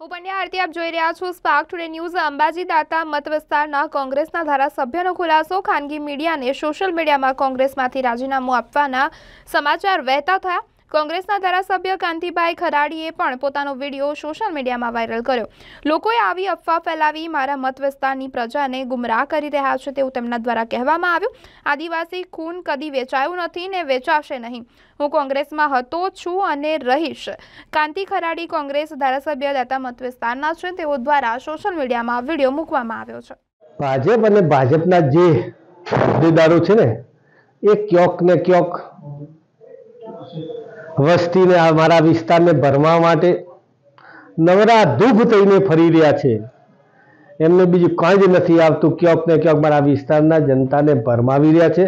હું પંડ્યા આરતી આપ જોઈ રહ્યા છો સ્પાર્ક ટુડે ન્યૂઝ અંબાજી દાતા મત વિસ્તારના કોંગ્રેસના ધારાસભ્યનો ખુલાસો. ખાનગી મીડિયાને સોશિયલ મીડિયામાં કોંગ્રેસમાંથી રાજીનામું આપવાના સમાચાર વહેતા થયા. કોંગ્રેસના ધારાસભ્ય કાંતિભાઈ ખરાડીએ પણ પોતાનો વીડિયો સોશિયલ મીડિયામાં વાયરલ કર્યો. લોકોએ આવી અફવા ફેલાવી, મારા મત વિસ્તારની પ્રજાને ગુમરાહ કરી રહ્યા છે તેવું તેમના દ્વારા કહેવામાં આવ્યું. આદિવાસી ખૂન કદી વેચાયું નથી ને વેચાશે નહીં. હું કોંગ્રેસમાં હતો, છું અને રહીશ. કાંતિ ખરાડી કોંગ્રેસ ધારાસભ્ય દાતા મત વિસ્તારના છે. તેઓ દ્વારા સોશિયલ મીડિયામાં વીડિયો મૂકવામાં આવ્યો છે. ભાજપ અને ભાજપના જે હોદ્દેદારો છે ને, એ ક્યોક ને ક્યોક વસ્તીને અમારા વિસ્તારને ભરવા માટે નવરા દુઃખ થઈને ફરી રહ્યા છે. એમને બીજું કાંઈ જ નથી આવતું. ક્યોક ને ક્યોક મારા વિસ્તારના જનતાને ભરમાવી રહ્યા છે.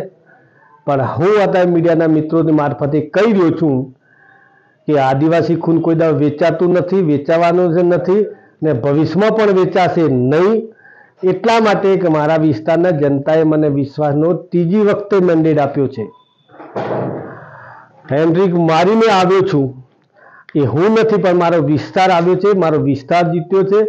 પણ હું અત્યારે મીડિયાના મિત્રોની મારફતે કહી રહ્યો છું કે આદિવાસી ખૂન કોઈ દાવ વેચાતું નથી, વેચાવાનું જ નથી ને ભવિષ્યમાં પણ વેચાશે નહીં. એટલા માટે કે મારા વિસ્તારના જનતાએ મને વિશ્વાસનો ત્રીજી વખતે મેન્ડેટ આપ્યો છે. હેન્ડ્રિક મારીને આવ્યો છું. એ હું નથી, પણ મારો વિસ્તાર આવ્યો છે. મારો વિસ્તાર જીત્યો છે.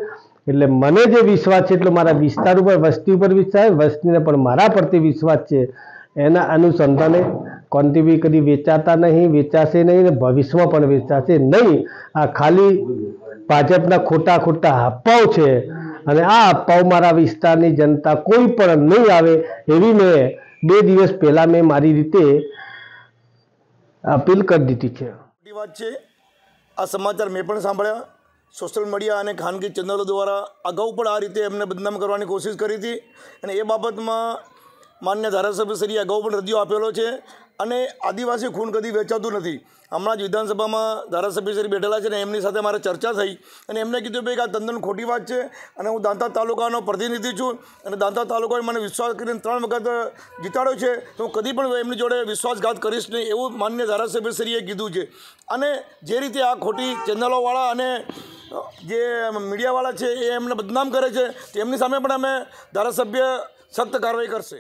એટલે મને જે વિશ્વાસ છે, એટલો મારા વિસ્તાર ઉપર, વસ્તી ઉપર વિશ્વાસ વસ્તીને પણ મારા પ્રત્યે વિશ્વાસ છે. એના અનુસંધાને કોન્ટીબી કદી વેચાતા નહીં, વેચાશે નહીં ને ભવિષ્યમાં પણ વેચાશે નહીં. આ ખાલી ભાજપના ખોટા ખોટા હપ્પાઓ છે. અને આ હપ્પાઓ મારા વિસ્તારની જનતા કોઈ પણ નહીં આવે એવી મેં બે દિવસ પહેલાં મેં મારી રીતે અપીલ કરી દીધી છે. મોટી વાત છે, આ સમાચાર મેં પણ સાંભળ્યા. સોશિયલ મીડિયા અને ખાનગી ચેનલો દ્વારા અગાઉ પણ આ રીતે એમને બદનામ કરવાની કોશિશ કરી હતી. અને એ બાબતમાં માન્ય ધારાસભ્યશ્રીએ અગાઉ પણ રદિયો આપેલો છે. અને આદિવાસી ખૂન કદી વેચાતું નથી. હમણાં જ વિધાનસભામાં ધારાસભ્યશ્રી બેઠેલા છે ને એમની સાથે મારે ચર્ચા થઈ અને એમને કીધું, ભાઈ, કે આ તદ્દન ખોટી વાત છે અને હું દાંતા તાલુકાનો પ્રતિનિધિ છું અને દાંતા તાલુકાએ મને વિશ્વાસ કરીને ત્રણ વખત જીતાડ્યો છે. તો હું કદી પણ એમની જોડે વિશ્વાસઘાત કરીશ નહીં, એવું માન્ય ધારાસભ્યશ્રીએ કીધું છે. અને જે રીતે આ ખોટી ચેનલોવાળા અને જે મીડિયાવાળા છે એ એમને બદનામ કરે છે, તો એમની સામે પણ અમે ધારાસભ્ય સખ્ત કાર્યવાહી કરશે.